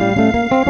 Música